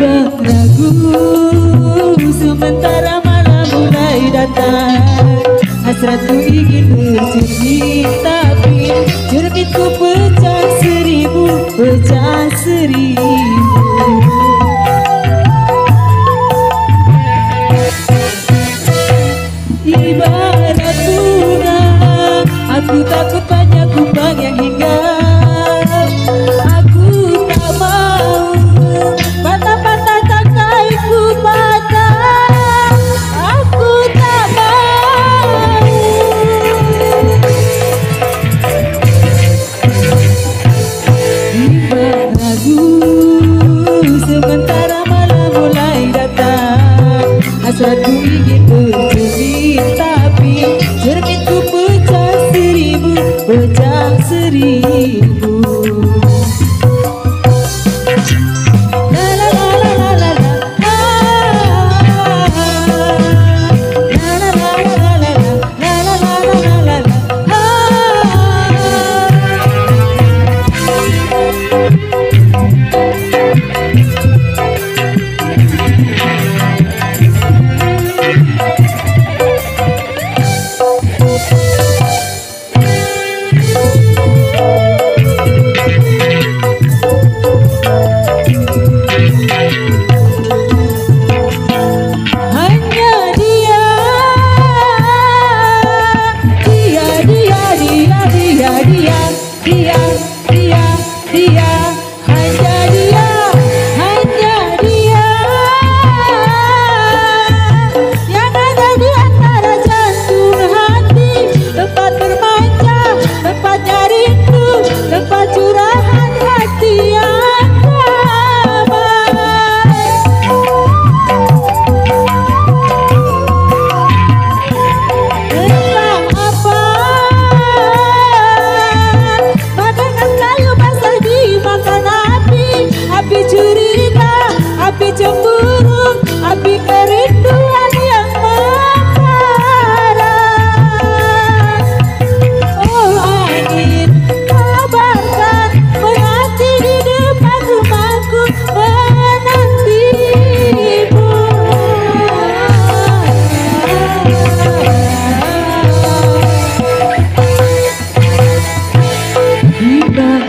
dan Sementara malam mulai datang. Hasratku ingin bersembunyi Tapi cerminku pecah seribu Pecah seribu. Satu gigit berduri tapi Cerminku pecah seribu Pecah seribu